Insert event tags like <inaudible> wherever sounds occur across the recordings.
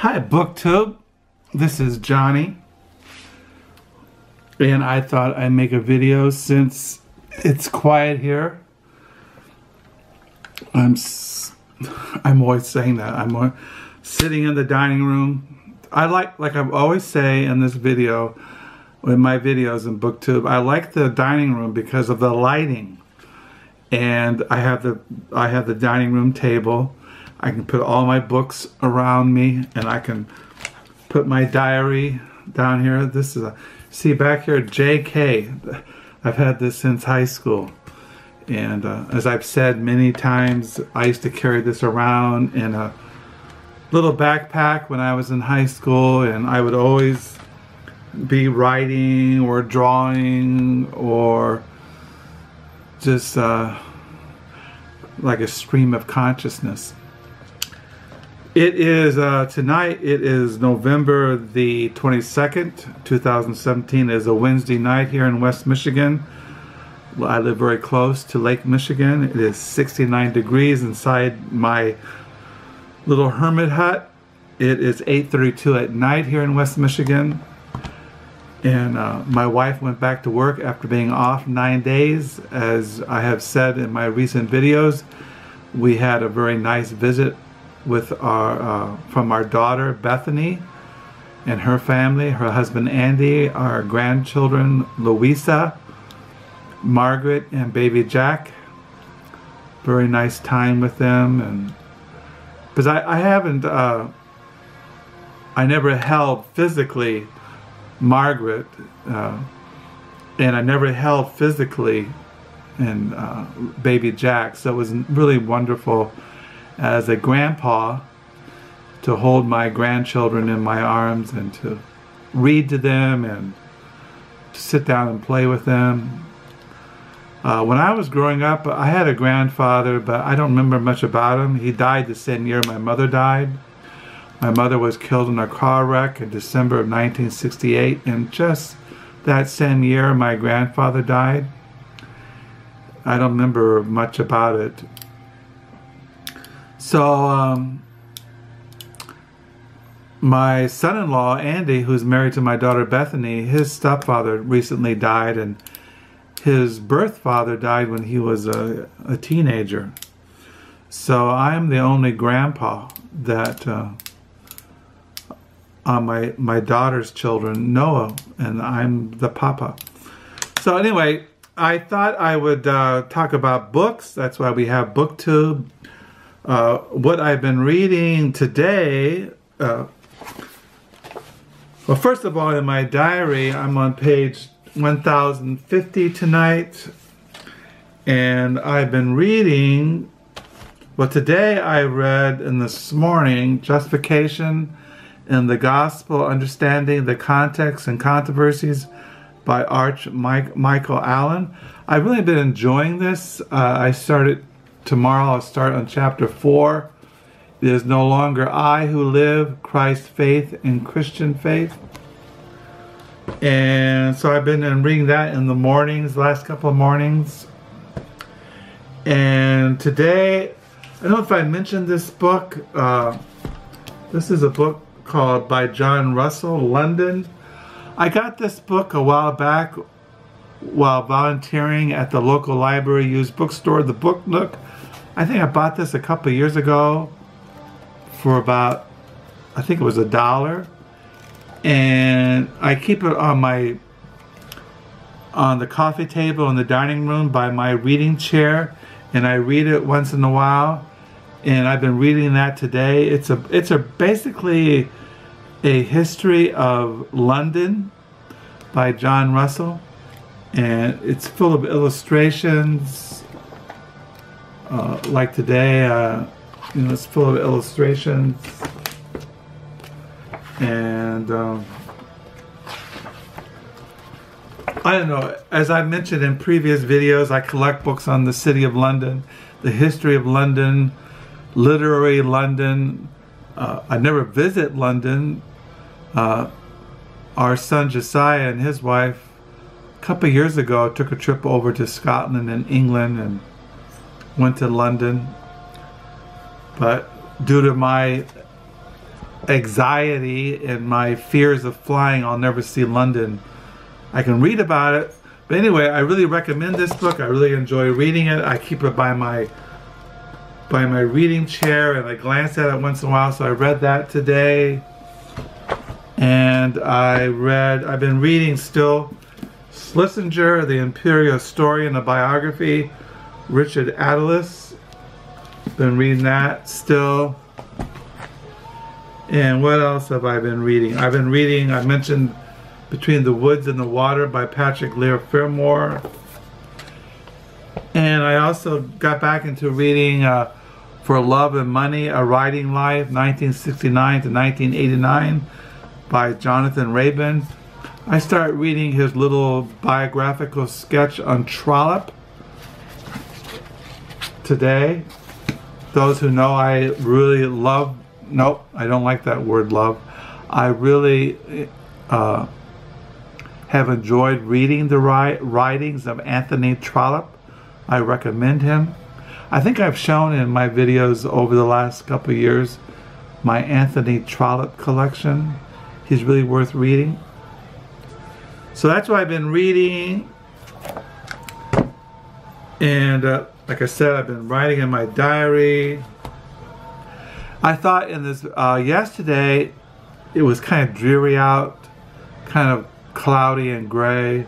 Hi, BookTube. This is Jonny. And I thought I'd make a video since it's quiet here. I'm I'm always saying that. I'm sitting in the dining room. I like like I always say in this video in my videos in booktube i like the dining room because of the lighting and i have the i have the dining room table i can put all my books around me and i can put my diary down here. This is a see back here jk i've had this since high school. And uh, as i've said many times i used to carry this around in a little backpack when i was in high school and i would always be writing or drawing or just uh, like a stream of consciousness. It is uh, tonight. It is November the 22nd, 2017. It is a Wednesday night here in West Michigan. I live very close to Lake Michigan. It is 69 degrees inside my little hermit hut. It is 8:32 at night here in West Michigan and uh, my wife went back to work after being off nine days. As I have said in my recent videos, we had a very nice visit with our uh, from our daughter Bethany and her family, her husband Andy, our grandchildren Louisa, Margaret, and baby Jack. Very nice time with them, and because I, I haven't, uh, I never held physically Margaret, uh, and I never held physically and uh, baby Jack. So it was really wonderful as a grandpa to hold my grandchildren in my arms and to read to them and to sit down and play with them. Uh, when I was growing up, I had a grandfather, but I don't remember much about him. He died the same year my mother died. My mother was killed in a car wreck in December of 1968, and just that same year, my grandfather died. I don't remember much about it. So, um, my son in law, Andy, who's married to my daughter Bethany, his stepfather recently died, and his birth father died when he was a, a teenager. So, I'm the only grandpa that. Uh, on my my daughter's children, Noah, and I'm the papa. So anyway, I thought I would uh, talk about books. That's why we have BookTube. Uh, what I've been reading today. Uh, well, first of all, in my diary, I'm on page 1050 tonight, and I've been reading. Well, today I read in this morning Justification in the Gospel, Understanding the Context and Controversies by Arch Mike, Michael Allen. I've really been enjoying this. Uh, I started tomorrow, I'll start on chapter 4. It is no longer I who live, Christ's faith and Christian faith. And so I've been reading that in the mornings, last couple of mornings. And today, I don't know if I mentioned this book. Uh, this is a book called by John Russell, London. I got this book a while back while volunteering at the local library used bookstore, the Book Nook. I think I bought this a couple years ago for about, I think it was a dollar. And I keep it on my, on the coffee table in the dining room by my reading chair. And I read it once in a while and I've been reading that today. It's a it's a basically a history of London by John Russell, and it's full of illustrations. Uh, like today, uh, you know, it's full of illustrations, and um, I don't know. As I mentioned in previous videos, I collect books on the city of London, the history of London literary London. Uh, I never visit London. Uh, our son Josiah and his wife, a couple years ago, took a trip over to Scotland and England and went to London. But due to my anxiety and my fears of flying, I'll never see London. I can read about it. But anyway, I really recommend this book. I really enjoy reading it. I keep it by my by my reading chair and I glance at it once in a while. So I read that today. And I read, I've been reading still Schlesinger, the Imperial Historian the biography, Richard Aldous. Been reading that still. And what else have I been reading? I've been reading, I mentioned Between the Woods and the Water by Patrick Leigh Fermor. And I also got back into reading uh, For Love and Money, A Writing Life, 1969 to 1989 by Jonathan Raban. I start reading his little biographical sketch on Trollope today. Those who know I really love nope, I don't like that word love. I really uh, have enjoyed reading the ri writings of Anthony Trollope. I recommend him. I think I've shown in my videos over the last couple years my Anthony Trollope collection. He's really worth reading. So that's what I've been reading. And uh, like I said, I've been writing in my diary. I thought in this uh, yesterday it was kind of dreary out, kind of cloudy and gray,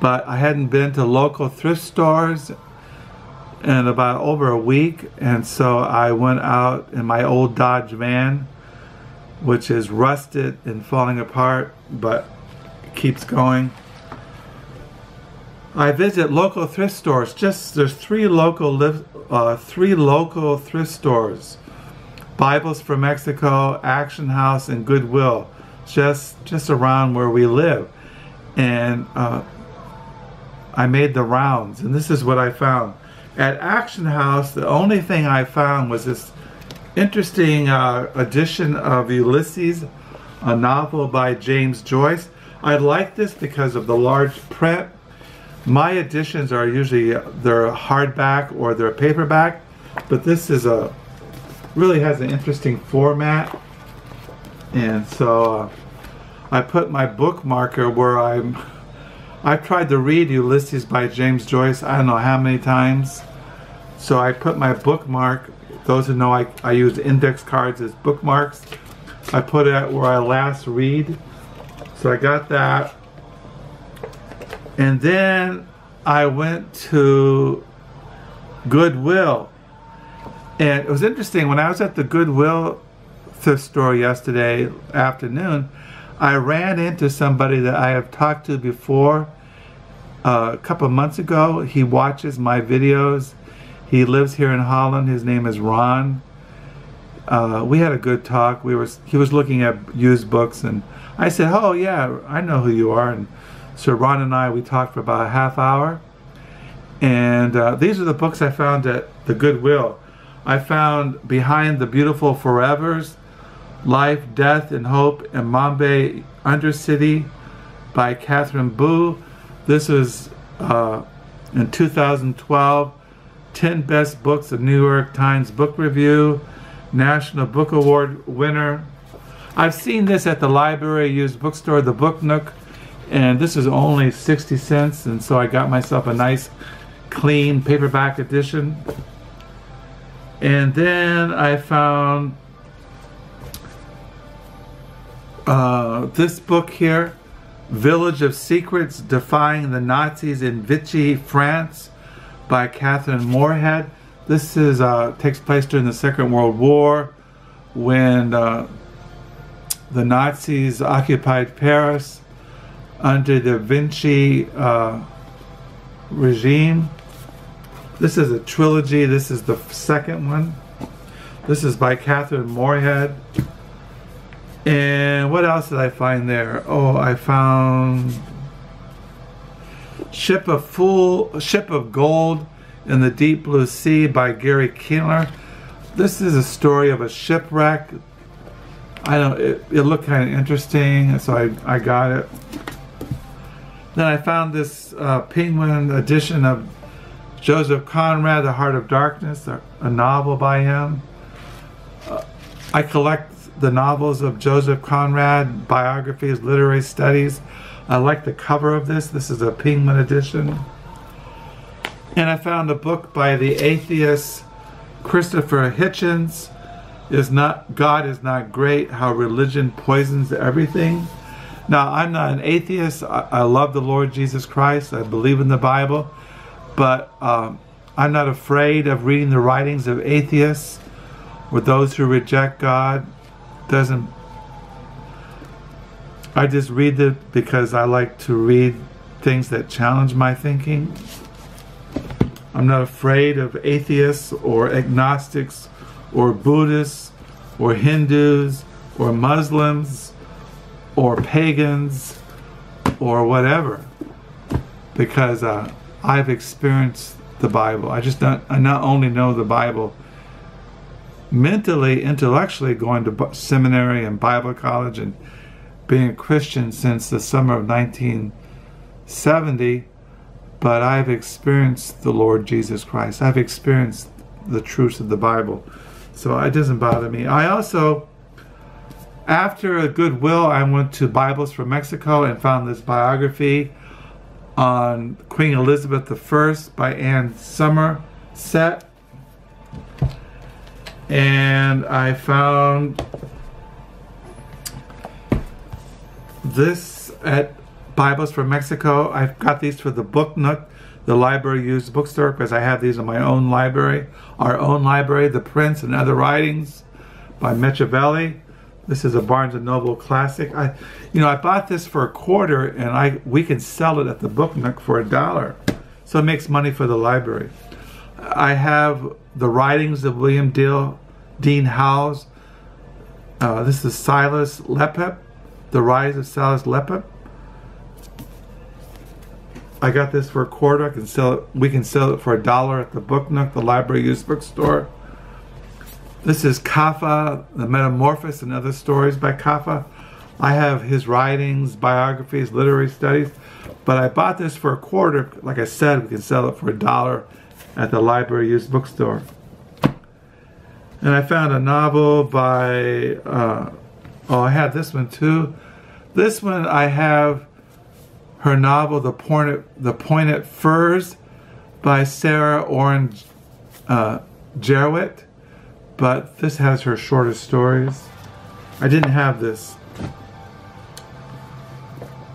but I hadn't been to local thrift stores in about over a week, and so I went out in my old Dodge van, which is rusted and falling apart, but keeps going. I visit local thrift stores. Just there's three local uh, three local thrift stores Bibles for Mexico, Action House, and Goodwill, just just around where we live. And uh, I made the rounds, and this is what I found. At Action House, the only thing I found was this interesting uh, edition of Ulysses, a novel by James Joyce. I like this because of the large print. My editions are usually they're hardback or they're paperback, but this is a really has an interesting format. And so uh, I put my bookmarker where I'm, <laughs> I've tried to read Ulysses by James Joyce, I don't know how many times. So I put my bookmark, those who know I, I use index cards as bookmarks. I put it where I last read. So I got that. And then I went to Goodwill and it was interesting when I was at the Goodwill thrift store yesterday afternoon. I ran into somebody that I have talked to before uh, a couple months ago. He watches my videos. He lives here in Holland. His name is Ron. Uh, we had a good talk. We were he was looking at used books, and I said, "Oh yeah, I know who you are." And so Ron and I we talked for about a half hour. And uh, these are the books I found at the Goodwill. I found Behind the Beautiful Forevers, Life, Death, and Hope in Mumbai Undercity by Katherine Boo. This is uh, in 2012. 10 Best Books of New York Times Book Review, National Book Award winner. I've seen this at the library used bookstore, the Book Nook, and this is only 60 cents, and so I got myself a nice clean paperback edition. And then I found uh, this book here, Village of Secrets Defying the Nazis in Vichy, France by Catherine Moorehead. This is uh, takes place during the Second World War when uh, the Nazis occupied Paris under the Vichy uh, regime. This is a trilogy. This is the second one. This is by Catherine Moorehead. And what else did I find there? Oh, I found Ship of Fool, Ship of Gold in the Deep Blue Sea by Gary Keeler. This is a story of a shipwreck. I don't. It, it looked kind of interesting, so I I got it. Then I found this uh, Penguin edition of Joseph Conrad, The Heart of Darkness, a, novel by him. Uh, I collect the novels of Joseph Conrad, biographies, literary studies. I like the cover of this. This is a Penguin edition. And I found a book by the atheist Christopher Hitchens. Is not God is not great, how religion poisons everything. Now, I'm not an atheist. I, I love the Lord Jesus Christ. I believe in the Bible. But um, I'm not afraid of reading the writings of atheists or those who reject God. Doesn't I just read it because I like to read things that challenge my thinking. I'm not afraid of atheists or agnostics or Buddhists or Hindus or Muslims or pagans or whatever because uh, I've experienced the Bible. I just not, I not only know the Bible mentally, intellectually, going to seminary and Bible college and being a Christian since the summer of 1970, but I've experienced the Lord Jesus Christ. I've experienced the truths of the Bible. So it doesn't bother me. I also, after a goodwill, I went to Bibles from Mexico and found this biography on Queen Elizabeth I by Anne Somerset. And I found this at Bibles from Mexico. I've got these for the Book Nook, the library used bookstore, because I have these in my own library, our own library, The Prince and Other Writings by Machiavelli. This is a Barnes & Noble classic. I, you know, I bought this for a quarter, and I we can sell it at the Book Nook for a dollar, so it makes money for the library. I have the writings of William Deal, Dean Howells. Uh, this is Silas Lapham, The Rise of Silas Lapham. I got this for a quarter. I can sell it. We can sell it for a dollar at the Book Nook, the library used bookstore. This is Kafka, The Metamorphosis and Other Stories by Kafka. I have his writings, biographies, literary studies, but I bought this for a quarter. Like I said, we can sell it for a dollar at the library used bookstore. And I found a novel by, uh, oh, I have this one too. This one I have her novel, The Pointed, the Pointed Firs by Sarah Orne uh, Jewett but this has her shortest stories. I didn't have this.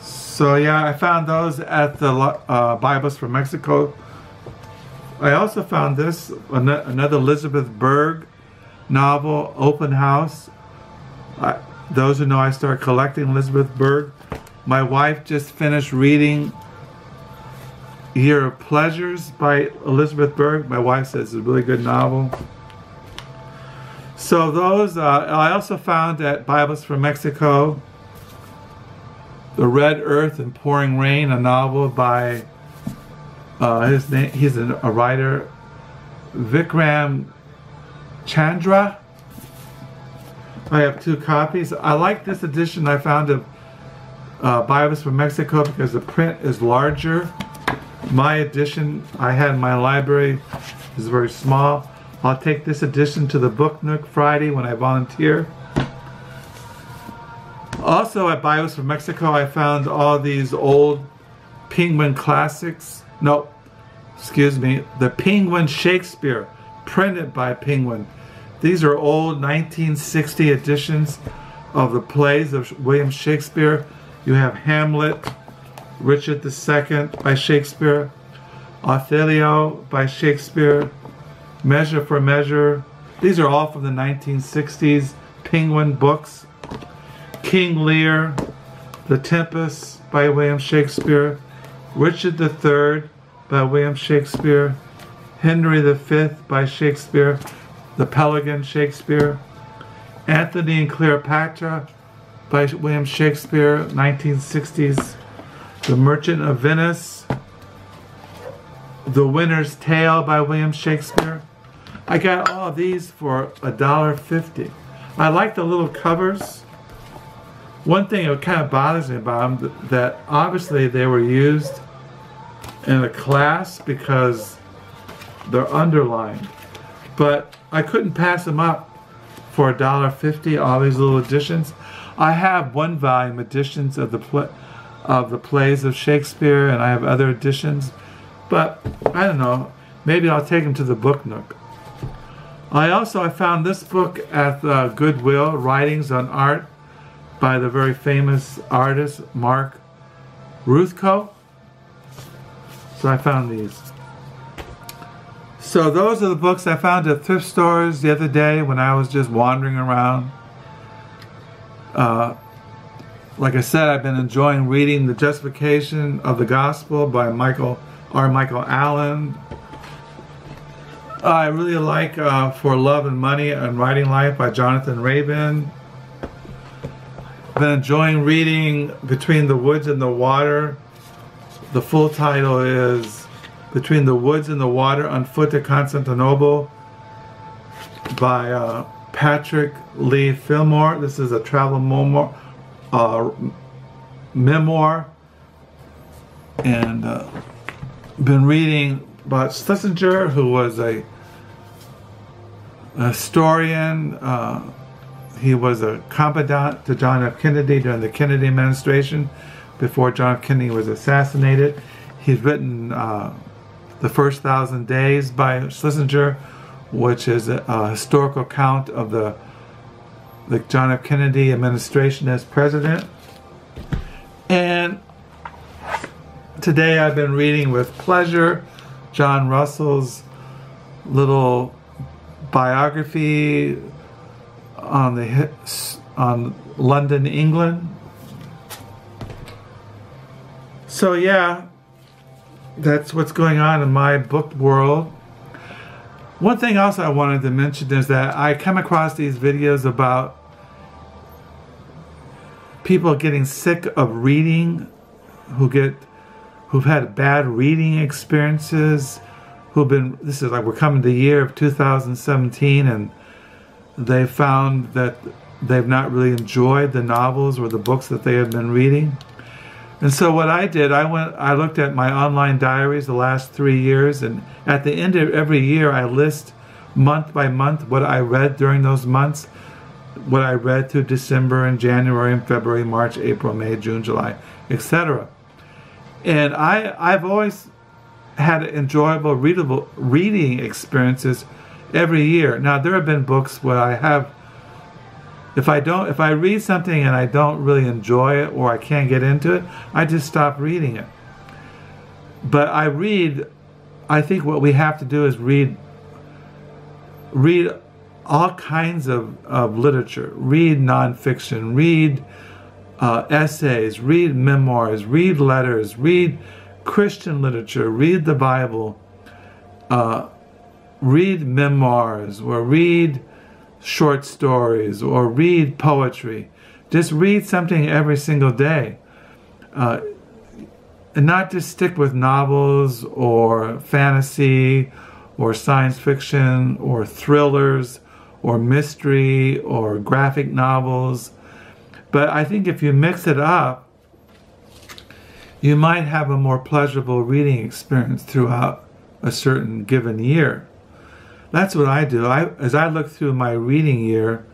So yeah, I found those at the uh, Bibles from Mexico. I also found this, another Elizabeth Berg novel, Open House. I, those who know I started collecting Elizabeth Berg. My wife just finished reading Year of Pleasures by Elizabeth Berg. My wife says it's a really good novel. So those, uh, I also found at Bibles from Mexico, The Red Earth and Pouring Rain, a novel by, uh, his name, he's a, a writer, Vikram Chandra. I have two copies. I like this edition I found of uh, Bibles from Mexico because the print is larger. My edition I had in my library is very small. I'll take this edition to the Book Nook Friday when I volunteer. Also at Bibles from Mexico, I found all these old Penguin classics. No, excuse me, the Penguin Shakespeare, printed by Penguin. These are old 1960 editions of the plays of William Shakespeare. You have Hamlet, Richard II by Shakespeare, Othello by Shakespeare, Measure for Measure. These are all from the 1960s Penguin books. King Lear, The Tempest by William Shakespeare, Richard III by William Shakespeare, Henry V by Shakespeare, The Pelican Shakespeare, Antony and Cleopatra by William Shakespeare, 1960s, The Merchant of Venice, The Winter's Tale by William Shakespeare, I got all of these for a dollar fifty. I like the little covers. One thing that kind of bothers me about them that obviously they were used in a class because they're underlined. But I couldn't pass them up for $1.50, all these little editions. I have one volume editions of the of the plays of Shakespeare, and I have other editions. But I don't know. Maybe I'll take them to the Book Nook. I also I found this book at the Goodwill, Writings on Art, by the very famous artist Mark Rothko. So I found these. So those are the books I found at thrift stores the other day when I was just wandering around. Uh, like I said, I've been enjoying reading The Justification of the Gospel by Michael R. Michael Allen. I really like uh, For Love and Money and Writing Life by Jonathan Raban. I've been enjoying reading Between the Woods and the Water. The full title is Between the Woods and the Water on Foot to Constantinople by uh, Patrick Leigh Fermor. This is a travel memoir, uh, memoir and uh, been reading about Schlesinger, who was a, historian. Uh, he was a confidant to John F. Kennedy during the Kennedy administration before John F. Kennedy was assassinated. He's written uh, The First Thousand Days by Schlesinger, which is a, a historical account of the the John F. Kennedy administration as president. And today I've been reading with pleasure John Russell's little biography on the on London, England. So yeah, that's what's going on in my book world. One thing else I wanted to mention is that I come across these videos about people getting sick of reading, who get who've had bad reading experiences, who've been this is like we're coming to the year of 2017 and they found that they've not really enjoyed the novels or the books that they have been reading. And so what I did, I went, I looked at my online diaries the last three years, and at the end of every year, I list month by month what I read during those months, what I read through December and January and February, March, April, May, June, July, etc. And I, I've always had enjoyable, readable reading experiences every year. Now there have been books where I have if I don't, if I read something and I don't really enjoy it or I can't get into it, I just stop reading it. But I read, I think what we have to do is read, read all kinds of, of literature. Read nonfiction, read uh, essays, read memoirs, read letters, read Christian literature, read the Bible, uh, read memoirs, or read short stories or read poetry. Just read something every single day. Uh, and not just stick with novels or fantasy or science fiction or thrillers or mystery or graphic novels. But I think if you mix it up, you might have a more pleasurable reading experience throughout a certain given year that's what I do. I as I look through my reading year,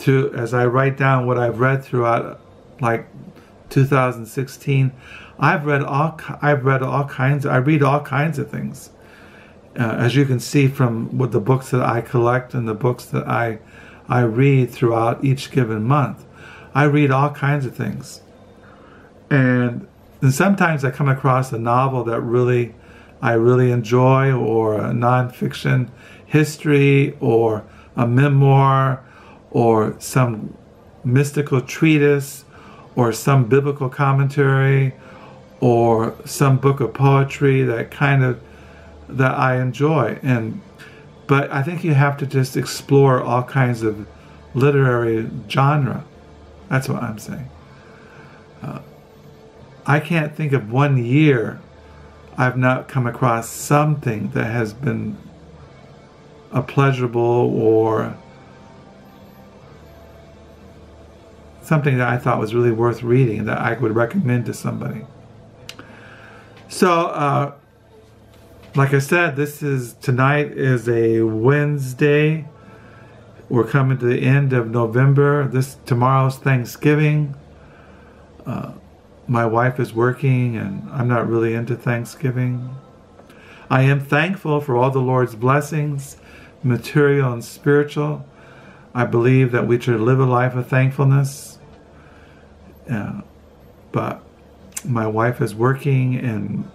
to as I write down what I've read throughout, like 2016, I've read all I've read all kinds. I read all kinds of things, uh, as you can see from what the books that I collect and the books that I I read throughout each given month. I read all kinds of things, and and sometimes I come across a novel that really I really enjoy or a nonfiction history or a memoir or some mystical treatise or some biblical commentary or some book of poetry that kind of that I enjoy. And but I think you have to just explore all kinds of literary genre. That's what I'm saying. Uh, I can't think of one year I've not come across something that has been a pleasurable or something that I thought was really worth reading that I would recommend to somebody. So, uh, like I said, this is tonight is a Wednesday. We're coming to the end of November. This tomorrow's Thanksgiving. Uh, my wife is working, and I'm not really into Thanksgiving. I am thankful for all the Lord's blessings, material and spiritual. I believe that we should live a life of thankfulness. Uh, but my wife is working, and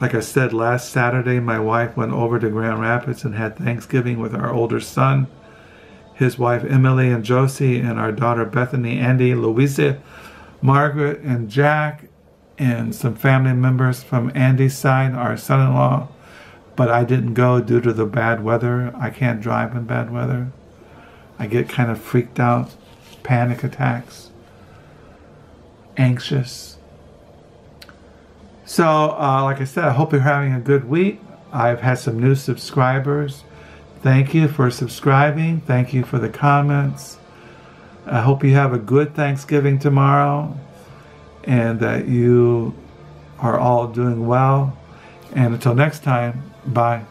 like I said last Saturday, my wife went over to Grand Rapids and had Thanksgiving with our older son, his wife Emily and Josie, and our daughter Bethany, Andy, Louisa, Margaret, and Jack, and some family members from Andy's side, our son in law. But I didn't go due to the bad weather. I can't drive in bad weather. I get kind of freaked out, panic attacks, anxious. So, uh, like I said, I hope you're having a good week. I've had some new subscribers. Thank you for subscribing. Thank you for the comments. I hope you have a good Thanksgiving tomorrow and that you are all doing well. And until next time, bye.